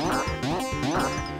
えっ?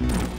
you